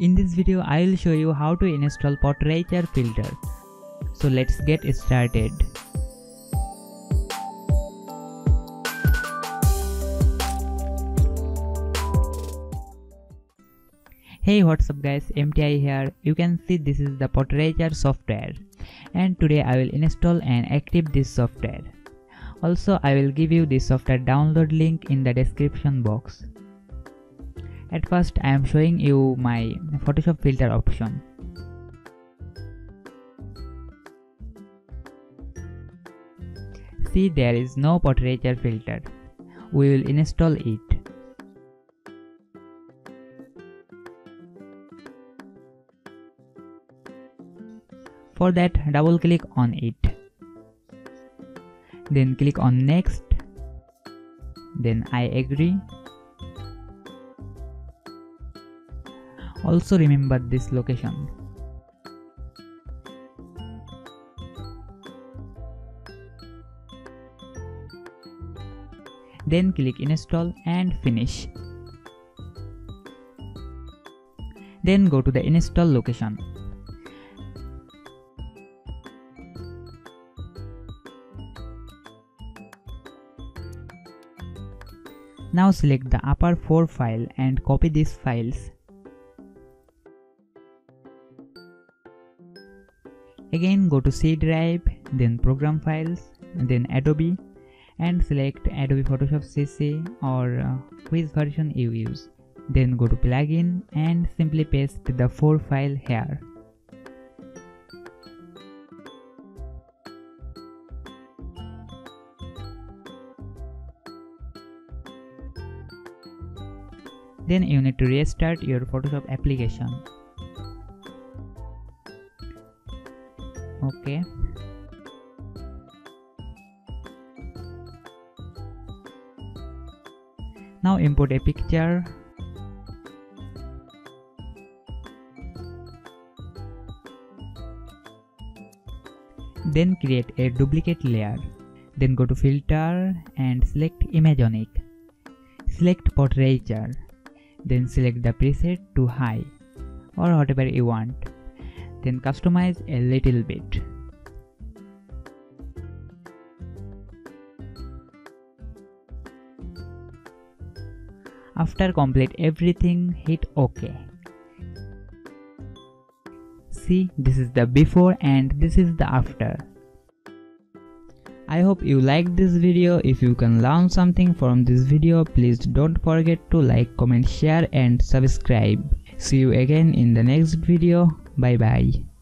In this video, I will show you how to install Portraiture filter. So let's get started. Hey what's up guys? MTI here. You can see this is the Portraiture software. And today I will install and active this software. Also I will give you this software download link in the description box at first I am showing you my Photoshop filter option. See there is no portraiture filter. We will install it. For that double click on it. Then click on next. Then I agree Also remember this location. Then click install and finish. Then go to the install location. Now select the upper 4 file and copy these files Again go to C drive, then program files, then Adobe and select Adobe Photoshop CC or uh, which version you use. Then go to plugin and simply paste the 4 file here. Then you need to restart your Photoshop application. Okay now import a picture. Then create a duplicate layer. Then go to filter and select Imagenomic select portraiture. Then select the preset to high or whatever you want then customize a little bit. After complete everything, hit OK. See, this is the before and this is the after. I hope you liked this video. If you can learn something from this video, please don't forget to like, comment, share and subscribe. See you again in the next video. Bye bye.